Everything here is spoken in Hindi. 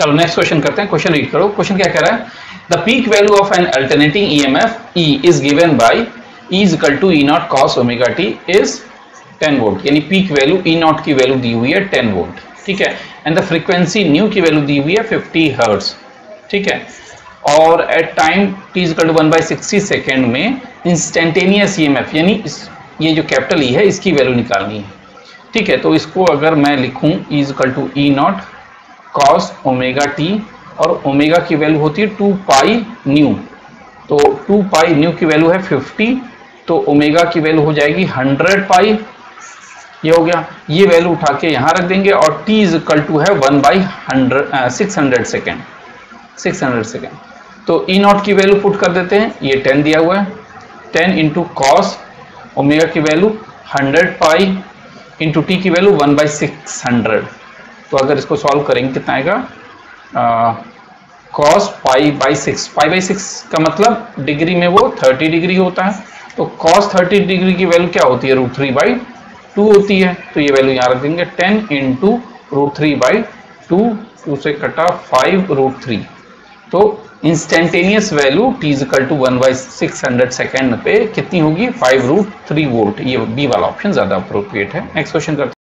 चलो नेक्स्ट क्वेश्चन करते हैं। क्वेश्चन रीड करो। क्वेश्चन क्या कह रहा है? The peak value of an alternating EMF E is given by E is equal to E naught cos omega T is 10 volt यानी पीक वैल्यू ई नॉट की वैल्यू दी हुई है 10 वोल्ट ठीक है? एंड द फ्रीक्वेंसी न्यू की वैल्यू दी हुई है 50 हर्ट्ज ठीक है? और at time T is to one by sixty second में इंस्टेंटेनियस ई एम एफ़ यानी ये जो कैपिटल ई e है, इसकी वैल्यू निकालनी है। ठीक है? तो इसको अगर मैं लिखूं is equal to E naught cos omega T और ओमेगा की वैल्यू होती है टू पाई न्यू तो टू पाई न्यू की वैल्यू है फिफ्टी तो ओमेगा की वैल्यू हो जाएगी हंड्रेड पाई ये हो गया। ये वैल्यू उठा के यहाँ रख देंगे और टी इज़ इक्वल टू है one by hundred six hundred second six hundred second तो ई e नॉट की वैल्यू पुट कर देते हैं। ये टेन दिया हुआ है। टेन इंटू कॉस ओमेगा की value hundred pi into T की value one by six hundred तो अगर इसको सॉल्व करेंगे, कितना आएगा? Cos pi by six pi by six का मतलब डिग्री में वो थर्टी डिग्री होता है। तो कॉस थर्टी डिग्री की वैल्यू क्या होती है? रूट थ्री बाई टू होती है। तो ये वैल्यू यहाँ रख देंगे ten into root three by two two से कटा फाइव रूट थ्री तो instantaneous value T to one by six hundred second पे कितनी होगी? फाइव रूट थ्री वोल्ट ये बी वाला ऑप्शन ज़्यादा अप्रोप्रिएट है। नेक्स्ट क्वेश्चन करते